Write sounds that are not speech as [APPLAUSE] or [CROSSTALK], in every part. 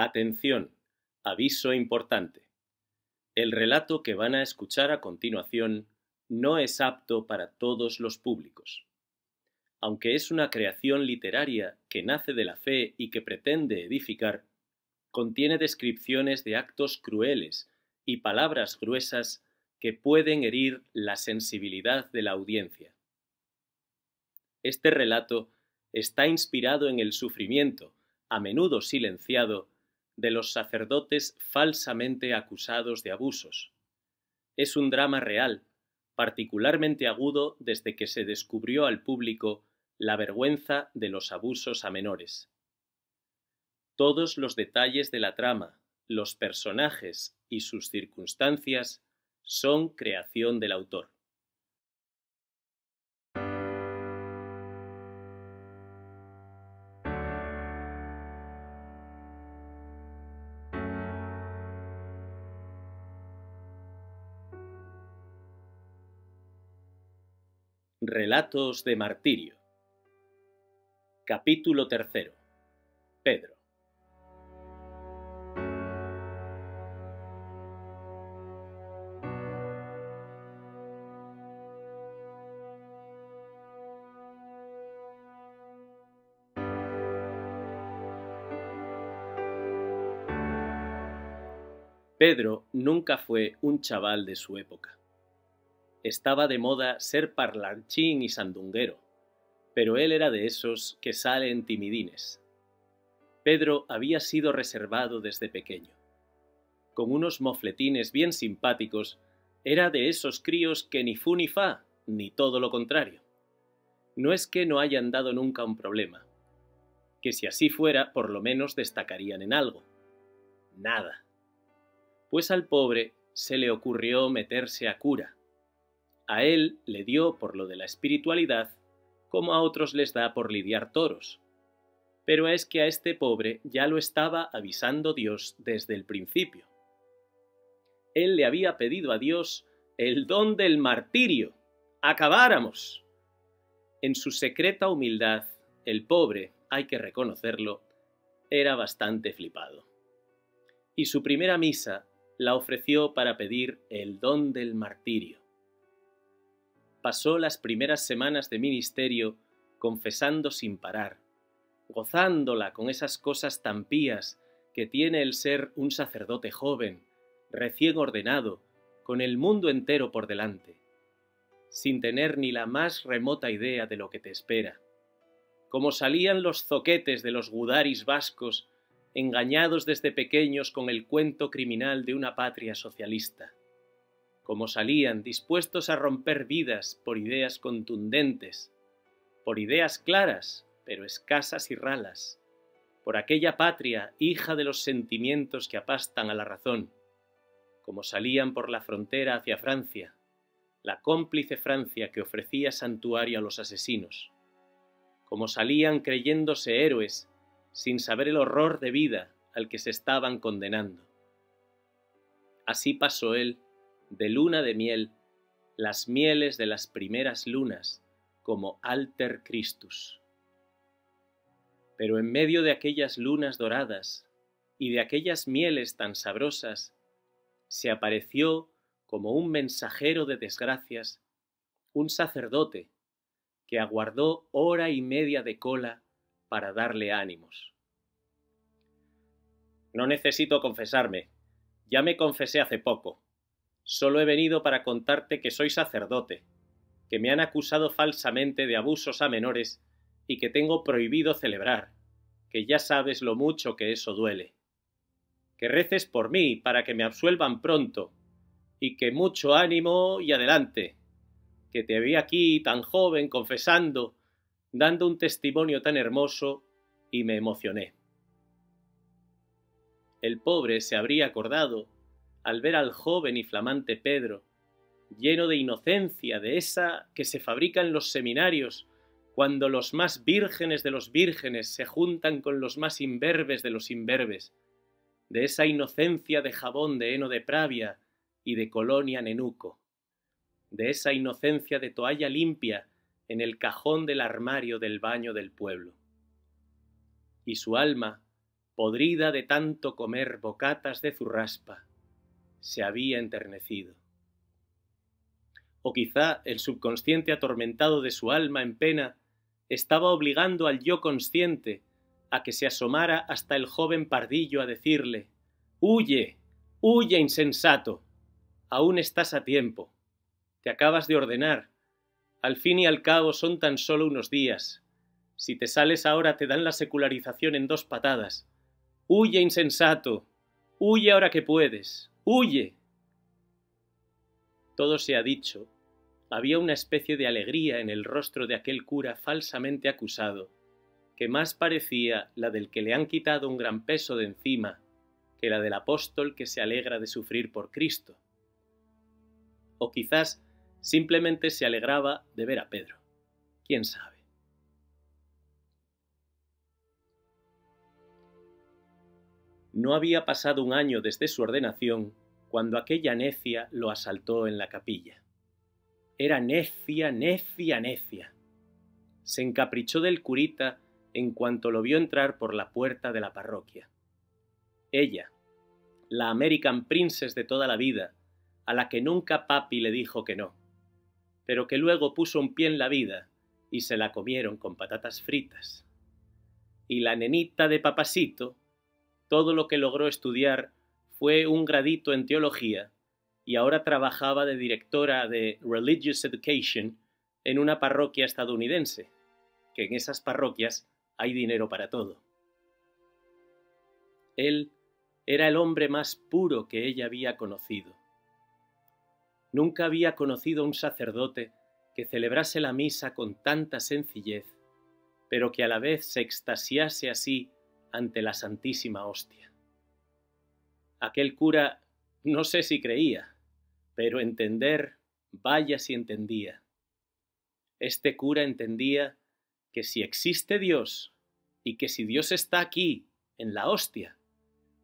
Atención, aviso importante. El relato que van a escuchar a continuación no es apto para todos los públicos. Aunque es una creación literaria que nace de la fe y que pretende edificar, contiene descripciones de actos crueles y palabras gruesas que pueden herir la sensibilidad de la audiencia. Este relato está inspirado en el sufrimiento, a menudo silenciado, de los sacerdotes falsamente acusados de abusos. Es un drama real, particularmente agudo desde que se descubrió al público la vergüenza de los abusos a menores. Todos los detalles de la trama, los personajes y sus circunstancias son creación del autor. Relatos de Martirio. Capítulo. Pedro. Pedro nunca fue un chaval de su época estaba de moda ser parlanchín y sandunguero, pero él era de esos que salen timidines. Pedro había sido reservado desde pequeño. Con unos mofletines bien simpáticos, era de esos críos que ni fu ni fa, ni todo lo contrario. No es que no hayan dado nunca un problema, que si así fuera, por lo menos destacarían en algo. Nada. Pues al pobre se le ocurrió meterse a cura, a él le dio por lo de la espiritualidad, como a otros les da por lidiar toros. Pero es que a este pobre ya lo estaba avisando Dios desde el principio. Él le había pedido a Dios el don del martirio. ¡Acabáramos! En su secreta humildad, el pobre, hay que reconocerlo, era bastante flipado. Y su primera misa la ofreció para pedir el don del martirio pasó las primeras semanas de ministerio confesando sin parar, gozándola con esas cosas tan pías que tiene el ser un sacerdote joven, recién ordenado, con el mundo entero por delante, sin tener ni la más remota idea de lo que te espera. Como salían los zoquetes de los gudaris vascos, engañados desde pequeños con el cuento criminal de una patria socialista como salían dispuestos a romper vidas por ideas contundentes, por ideas claras, pero escasas y ralas, por aquella patria hija de los sentimientos que apastan a la razón, como salían por la frontera hacia Francia, la cómplice Francia que ofrecía santuario a los asesinos, como salían creyéndose héroes sin saber el horror de vida al que se estaban condenando. Así pasó él de luna de miel, las mieles de las primeras lunas, como alter Christus. Pero en medio de aquellas lunas doradas y de aquellas mieles tan sabrosas, se apareció como un mensajero de desgracias, un sacerdote que aguardó hora y media de cola para darle ánimos. No necesito confesarme, ya me confesé hace poco, Solo he venido para contarte que soy sacerdote, que me han acusado falsamente de abusos a menores y que tengo prohibido celebrar, que ya sabes lo mucho que eso duele. Que reces por mí para que me absuelvan pronto, y que mucho ánimo y adelante, que te vi aquí tan joven confesando, dando un testimonio tan hermoso, y me emocioné. El pobre se habría acordado al ver al joven y flamante Pedro, lleno de inocencia, de esa que se fabrica en los seminarios, cuando los más vírgenes de los vírgenes se juntan con los más imberbes de los imberbes, de esa inocencia de jabón de heno de Pravia y de colonia nenuco, de esa inocencia de toalla limpia en el cajón del armario del baño del pueblo. Y su alma, podrida de tanto comer bocatas de zurraspa, se había enternecido. O quizá el subconsciente atormentado de su alma en pena estaba obligando al yo consciente a que se asomara hasta el joven pardillo a decirle Huye, huye, insensato. Aún estás a tiempo. Te acabas de ordenar. Al fin y al cabo son tan solo unos días. Si te sales ahora te dan la secularización en dos patadas. Huye, insensato. Huye ahora que puedes. Huye. Todo se ha dicho. Había una especie de alegría en el rostro de aquel cura falsamente acusado, que más parecía la del que le han quitado un gran peso de encima que la del apóstol que se alegra de sufrir por Cristo. O quizás simplemente se alegraba de ver a Pedro. ¿Quién sabe? No había pasado un año desde su ordenación cuando aquella necia lo asaltó en la capilla. Era necia, necia, necia. Se encaprichó del curita en cuanto lo vio entrar por la puerta de la parroquia. Ella, la American Princess de toda la vida, a la que nunca papi le dijo que no, pero que luego puso un pie en la vida y se la comieron con patatas fritas. Y la nenita de papasito, todo lo que logró estudiar fue un gradito en teología y ahora trabajaba de directora de Religious Education en una parroquia estadounidense, que en esas parroquias hay dinero para todo. Él era el hombre más puro que ella había conocido. Nunca había conocido un sacerdote que celebrase la misa con tanta sencillez, pero que a la vez se extasiase así ante la Santísima Hostia. Aquel cura no sé si creía, pero entender, vaya si entendía. Este cura entendía que si existe Dios y que si Dios está aquí, en la hostia,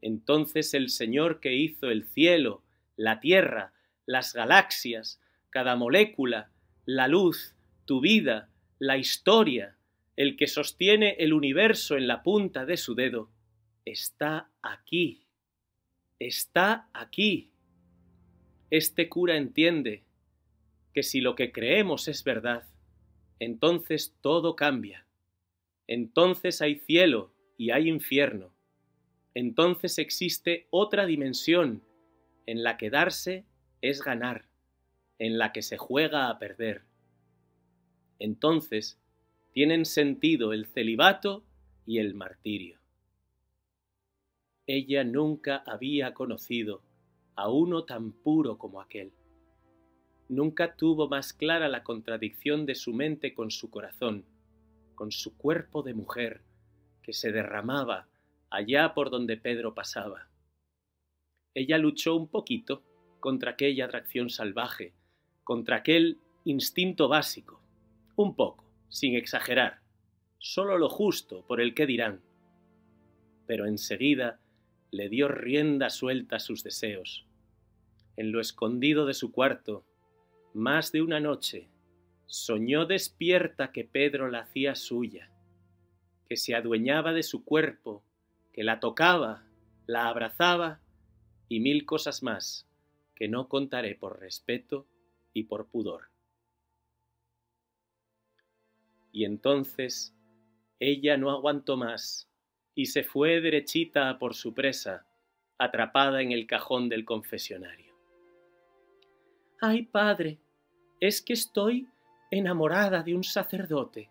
entonces el Señor que hizo el cielo, la tierra, las galaxias, cada molécula, la luz, tu vida, la historia, el que sostiene el universo en la punta de su dedo, está aquí, está aquí. Este cura entiende que si lo que creemos es verdad, entonces todo cambia. Entonces hay cielo y hay infierno entonces existe otra dimensión en la que darse es ganar, en la que se juega a perder. Entonces tienen sentido el celibato y el martirio. Ella nunca había conocido a uno tan puro como aquel. Nunca tuvo más clara la contradicción de su mente con su corazón, con su cuerpo de mujer, que se derramaba allá por donde Pedro pasaba. Ella luchó un poquito contra aquella atracción salvaje, contra aquel instinto básico, un poco, sin exagerar, solo lo justo por el que dirán. Pero enseguida le dio rienda suelta a sus deseos. En lo escondido de su cuarto, más de una noche, soñó despierta que Pedro la hacía suya, que se adueñaba de su cuerpo que la tocaba, la abrazaba y mil cosas más que no contaré por respeto y por pudor. Y entonces ella no aguantó más y se fue derechita por su presa, atrapada en el cajón del confesionario. Ay, padre, es que estoy enamorada de un sacerdote.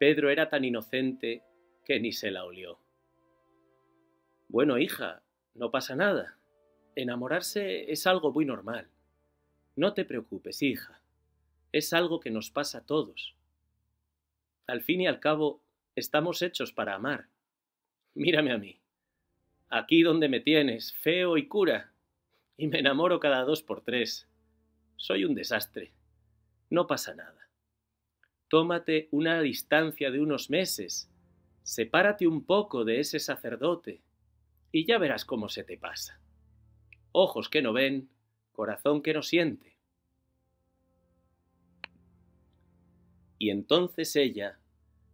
Pedro era tan inocente que ni se la olió. Bueno, hija, no pasa nada. Enamorarse es algo muy normal. No te preocupes, hija. Es algo que nos pasa a todos. Al fin y al cabo, estamos hechos para amar. Mírame a mí. Aquí donde me tienes, feo y cura. Y me enamoro cada dos por tres. Soy un desastre. No pasa nada. Tómate una distancia de unos meses sepárate un poco de ese sacerdote y ya verás cómo se te pasa. Ojos que no ven, corazón que no siente. Y entonces ella,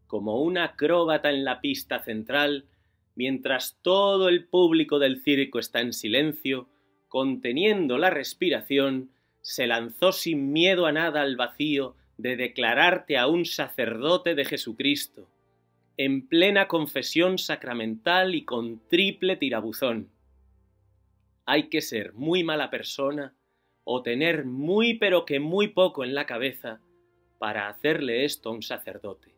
como una acróbata en la pista central, mientras todo el público del circo está en silencio, conteniendo la respiración, se lanzó sin miedo a nada al vacío de declararte a un sacerdote de Jesucristo, en plena confesión sacramental y con triple tirabuzón. Hay que ser muy mala persona o tener muy pero que muy poco en la cabeza para hacerle esto a un sacerdote.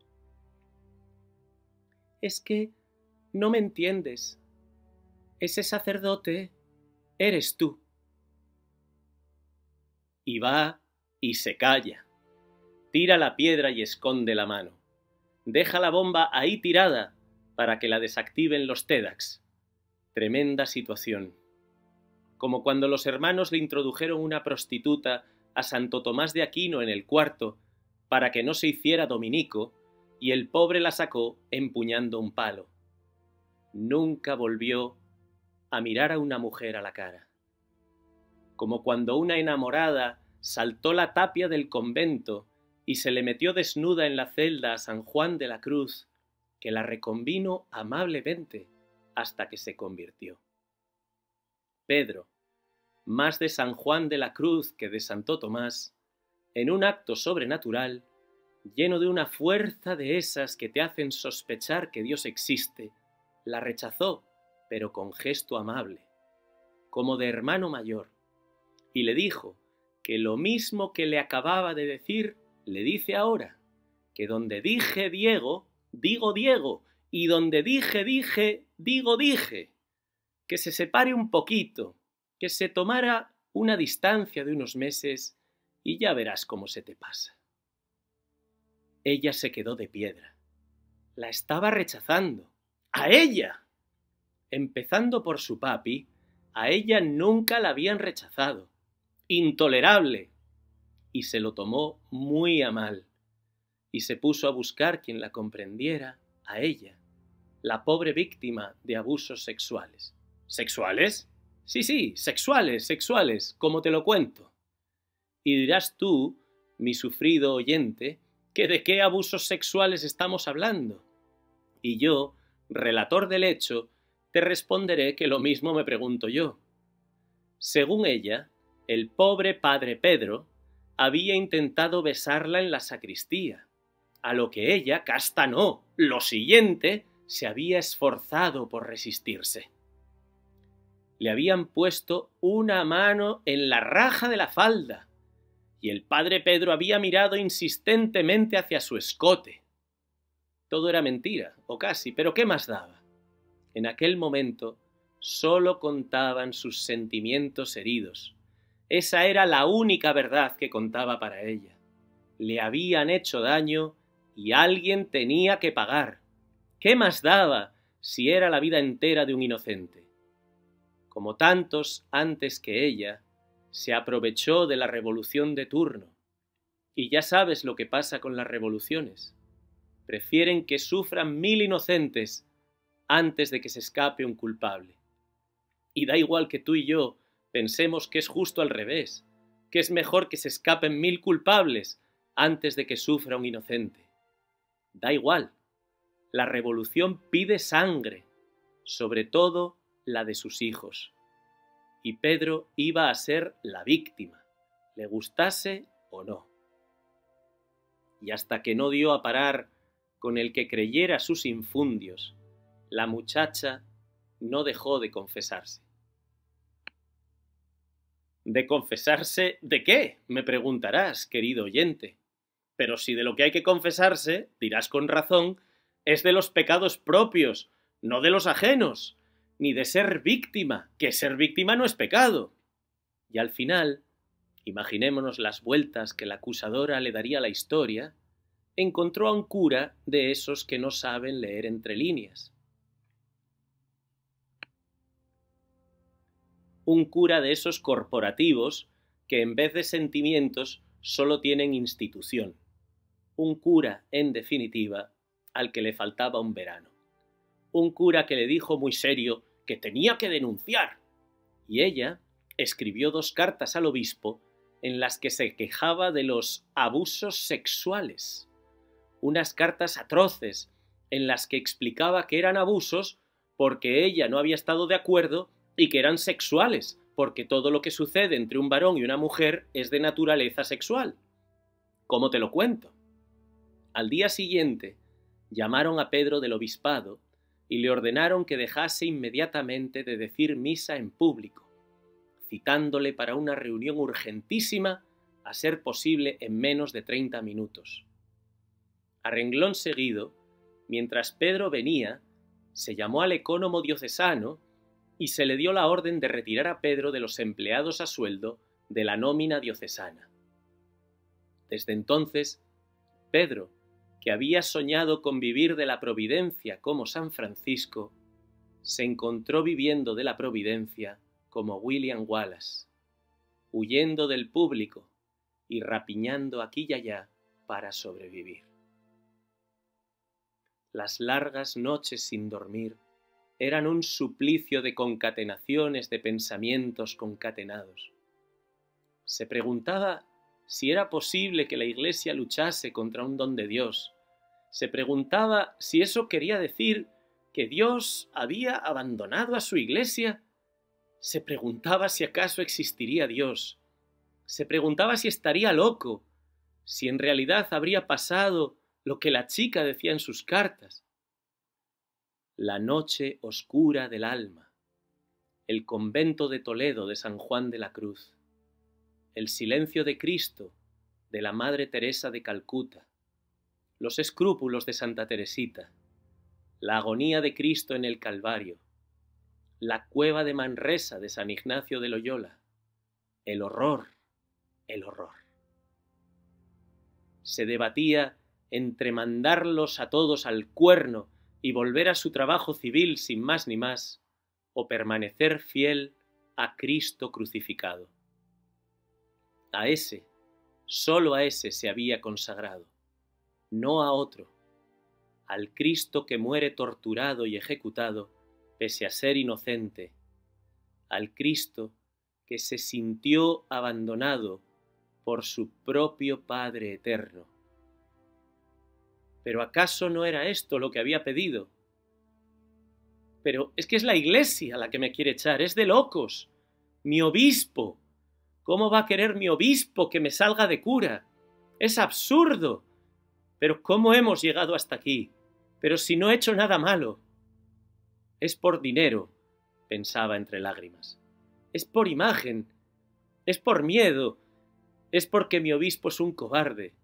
Es que no me entiendes. Ese sacerdote eres tú. Y va y se calla. Tira la piedra y esconde la mano. Deja la bomba ahí tirada para que la desactiven los TEDx. Tremenda situación. Como cuando los hermanos le introdujeron una prostituta a Santo Tomás de Aquino en el cuarto para que no se hiciera dominico, y el pobre la sacó empuñando un palo. Nunca volvió a mirar a una mujer a la cara. Como cuando una enamorada saltó la tapia del convento y se le metió desnuda en la celda a San Juan de la Cruz, que la reconvino amablemente hasta que se convirtió. Pedro, más de San Juan de la Cruz que de Santo Tomás, en un acto sobrenatural, lleno de una fuerza de esas que te hacen sospechar que Dios existe, la rechazó, pero con gesto amable, como de hermano mayor, y le dijo que lo mismo que le acababa de decir, le dice ahora, que donde dije Diego, digo Diego, y donde dije dije, digo dije, que se separe un poquito, que se tomara una distancia de unos meses y ya verás cómo se te pasa. Ella se quedó de piedra. La estaba rechazando. ¡A ella! Empezando por su papi, a ella nunca la habían rechazado. Intolerable. Y se lo tomó muy a mal. Y se puso a buscar quien la comprendiera, a ella, la pobre víctima de abusos sexuales. ¿Sexuales? Sí, sí, sexuales, sexuales, como te lo cuento. Y dirás tú, mi sufrido oyente, que de qué abusos sexuales estamos hablando. Y yo, relator del hecho, te responderé que lo mismo me pregunto yo. Según ella, el pobre padre Pedro había intentado besarla en la sacristía, a lo que ella, casta no, lo siguiente, se había esforzado por resistirse le habían puesto una mano en la raja de la falda, y el padre Pedro había mirado insistentemente hacia su escote. Todo era mentira, o casi, pero ¿qué más daba? En aquel momento sólo contaban sus sentimientos heridos. Esa era la única verdad que contaba para ella. Le habían hecho daño y alguien tenía que pagar. ¿Qué más daba si era la vida entera de un inocente? como tantos antes que ella, se aprovechó de la revolución de turno. Y ya sabes lo que pasa con las revoluciones. Prefieren que sufran mil inocentes antes de que se escape un culpable. Y da igual que tú y yo pensemos que es justo al revés, que es mejor que se escapen mil culpables antes de que sufra un inocente. Da igual. La revolución pide sangre, sobre todo la de sus hijos. Y Pedro iba a ser la víctima, le gustase o no. Y hasta que no dio a parar con el que creyera sus infundios, la muchacha no dejó de confesarse. ¿De confesarse de qué? me preguntarás, querido oyente. Pero si de lo que hay que confesarse, dirás con razón, es de los pecados propios, no de los ajenos, ni de ser víctima, que ser víctima no es pecado. Y al final, imaginémonos las vueltas que la acusadora le daría a la historia, encontró a un cura de esos que no saben leer entre líneas. Un cura de esos corporativos que en vez de sentimientos solo tienen institución. Un cura, en definitiva, al que le faltaba un verano un cura que le dijo muy serio que tenía que denunciar. Y ella escribió dos cartas al obispo en las que se quejaba de los abusos sexuales. Unas cartas atroces en las que explicaba que eran abusos porque ella no había estado de acuerdo y que eran sexuales, porque todo lo que sucede entre un varón y una mujer es de naturaleza sexual. ¿Cómo te lo cuento? Al día siguiente, llamaron a Pedro del obispado y le ordenaron que dejase inmediatamente de decir misa en público, citándole para una reunión urgentísima, a ser posible en menos de treinta minutos. A renglón seguido, mientras Pedro venía, se llamó al ecónomo diocesano y se le dio la orden de retirar a Pedro de los empleados a sueldo de la nómina diocesana. Desde entonces, Pedro, que había soñado con vivir de la providencia como San Francisco, se encontró viviendo de la providencia como William Wallace, huyendo del público y rapiñando aquí y allá para sobrevivir. Las largas noches sin dormir eran un suplicio de concatenaciones de pensamientos concatenados. Se preguntaba si era posible que la Iglesia luchase contra un don de Dios, se preguntaba si eso quería decir que Dios había abandonado a su iglesia. Se preguntaba si acaso existiría Dios. Se preguntaba si estaría loco, si en realidad habría pasado lo que la chica decía en sus cartas. La noche oscura del alma, el convento de Toledo de San Juan de la Cruz, el silencio de Cristo de la Madre Teresa de Calcuta, los escrúpulos de Santa Teresita, la agonía de Cristo en el Calvario, la cueva de Manresa de San Ignacio de Loyola, el horror, el horror. Se debatía entre mandarlos a todos al cuerno y volver a su trabajo civil sin más ni más, o permanecer fiel a Cristo crucificado. A ese, sólo a ese se había consagrado no a otro, al Cristo que muere torturado y ejecutado, pese a ser inocente, al Cristo que se sintió abandonado por su propio Padre eterno. Pero ¿acaso no era esto lo que había pedido? Pero es que es la Iglesia la que me quiere echar, es de locos. Mi obispo. ¿Cómo va a querer mi obispo que me salga de cura? Es absurdo. Pero ¿cómo hemos llegado hasta aquí? Pero si no he hecho nada malo. Es por dinero, pensaba entre lágrimas. Es por imagen. Es por miedo. Es porque mi obispo es un cobarde.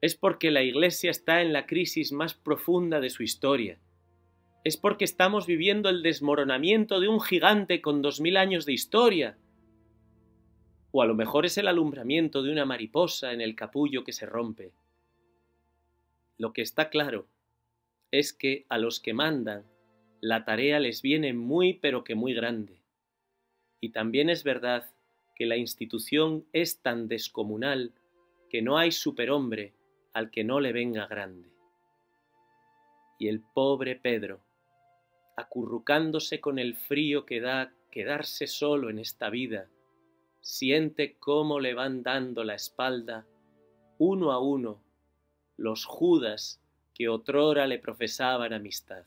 Es porque la Iglesia está en la crisis más profunda de su historia. Es porque estamos viviendo el desmoronamiento de un gigante con dos mil años de historia. O a lo mejor es el alumbramiento de una mariposa en el capullo que se rompe. Lo que está claro es que a los que mandan la tarea les viene muy pero que muy grande. Y también es verdad que la institución es tan descomunal que no hay superhombre al que no le venga grande. Y el pobre Pedro, acurrucándose con el frío que da quedarse solo en esta vida, siente cómo le van dando la espalda uno a uno los Judas que otrora le profesaban amistad.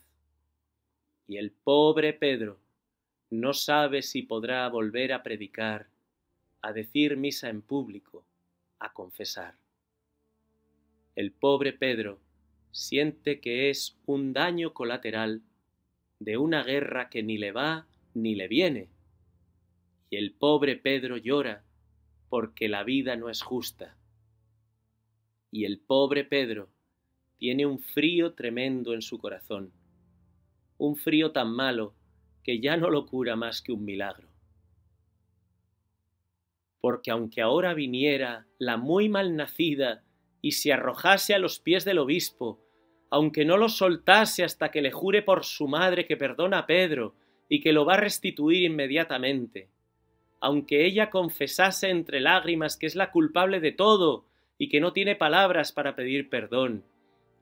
Y el pobre Pedro no sabe si podrá volver a predicar, a decir misa en público, a confesar. El pobre Pedro siente que es un daño colateral de una guerra que ni le va ni le viene. Y el pobre Pedro llora porque la vida no es justa y el pobre Pedro tiene un frío tremendo en su corazón, un frío tan malo que ya no lo cura más que un milagro. Porque aunque ahora viniera la muy malnacida y se arrojase a los pies del obispo, aunque no lo soltase hasta que le jure por su madre que perdona a Pedro y que lo va a restituir inmediatamente, aunque ella confesase entre lágrimas que es la culpable de todo y que no tiene palabras para pedir perdón,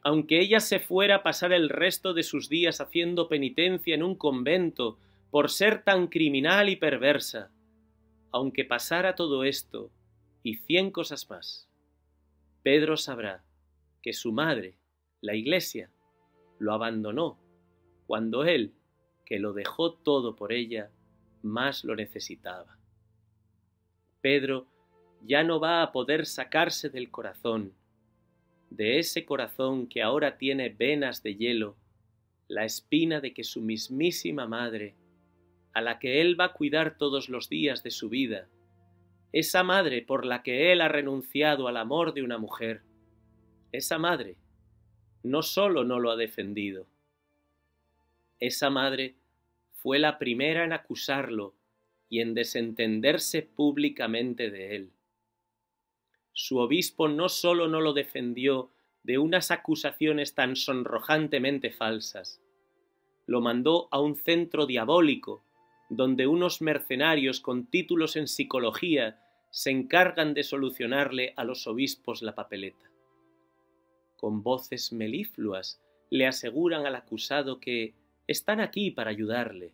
aunque ella se fuera a pasar el resto de sus días haciendo penitencia en un convento por ser tan criminal y perversa, aunque pasara todo esto y cien cosas más, Pedro sabrá que su madre, la Iglesia, lo abandonó cuando él, que lo dejó todo por ella, más lo necesitaba. Pedro ya no va a poder sacarse del corazón, de ese corazón que ahora tiene venas de hielo, la espina de que su mismísima madre, a la que él va a cuidar todos los días de su vida, esa madre por la que él ha renunciado al amor de una mujer, esa madre no solo no lo ha defendido, esa madre fue la primera en acusarlo y en desentenderse públicamente de él. Su obispo no solo no lo defendió de unas acusaciones tan sonrojantemente falsas, lo mandó a un centro diabólico donde unos mercenarios con títulos en psicología se encargan de solucionarle a los obispos la papeleta. Con voces melifluas le aseguran al acusado que están aquí para ayudarle,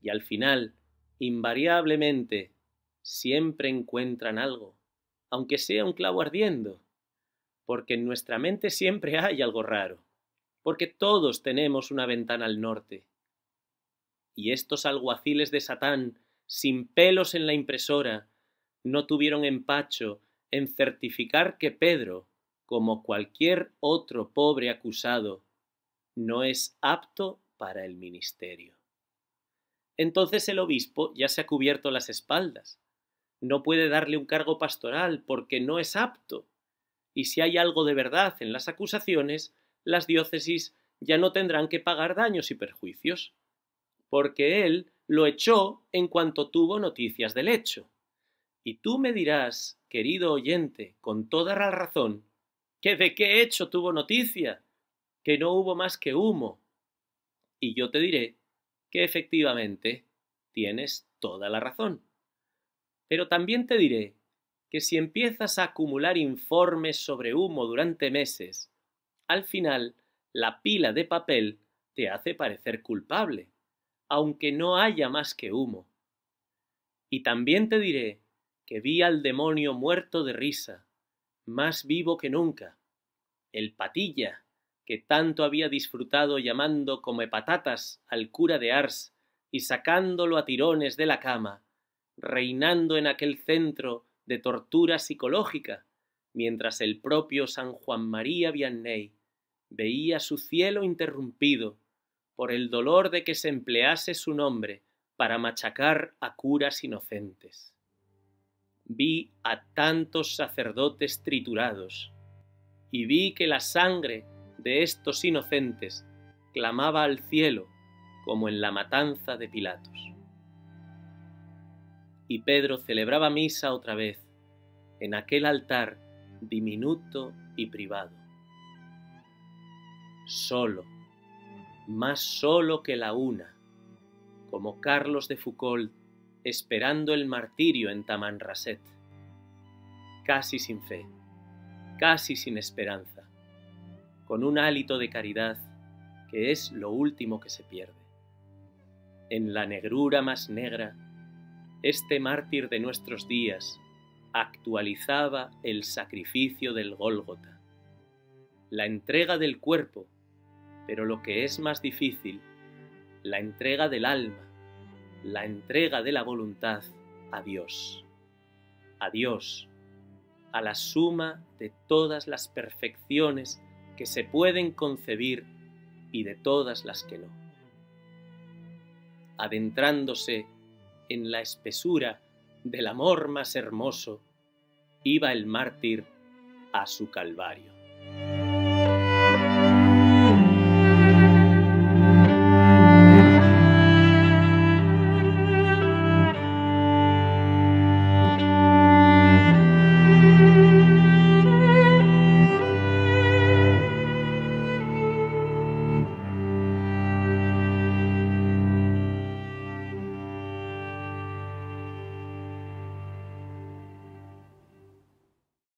y al final, invariablemente, siempre encuentran algo, aunque sea un clavo ardiendo, porque en nuestra mente siempre [LAUGHS] hay algo raro, porque todos tenemos una ventana al norte, y estos alguaciles de Satán, sin pelos en la impresora, no tuvieron empacho en certificar que Pedro, como cualquier otro pobre acusado, no es apto para el ministerio. Entonces el obispo ya se ha cubierto las espaldas. No puede darle un cargo pastoral porque no es apto. Y si hay algo de verdad en las acusaciones, las diócesis ya no tendrán que pagar daños y perjuicios porque él lo echó en cuanto tuvo noticias del hecho. Y tú me dirás, querido oyente, con toda la razón, que de qué hecho tuvo noticia, que no hubo más que humo. Y yo te diré que efectivamente tienes toda la razón. Pero también te diré que si empiezas a acumular informes sobre humo durante meses, al final la pila de papel te hace parecer culpable aunque no haya más que humo. Y también te diré que vi al demonio muerto de risa, más vivo que nunca, el patilla, que tanto había disfrutado llamando come patatas al cura de Ars y sacándolo a tirones de la cama, reinando en aquel centro de tortura psicológica, mientras el propio San Juan María Vianney veía su cielo interrumpido por el dolor de que se emplease su nombre para machacar a curas inocentes. Vi a tantos sacerdotes triturados, y vi que la sangre de estos inocentes clamaba al cielo como en la matanza de Pilatos. Y Pedro celebraba misa otra vez en aquel altar diminuto y privado. Solo más solo que la una, como Carlos de Foucault esperando el martirio en Tamanrasset, casi sin fe, casi sin esperanza, con un hálito de caridad que es lo último que se pierde. En la negrura más negra, este mártir de nuestros días actualizaba el sacrificio del Gólgota, la entrega del cuerpo pero lo que es más difícil, la entrega del alma, la entrega de la voluntad a Dios. A Dios, a la suma de todas las perfecciones que se pueden concebir y de todas las que no. Adentrándose en la espesura del amor más hermoso, iba el mártir a su calvario.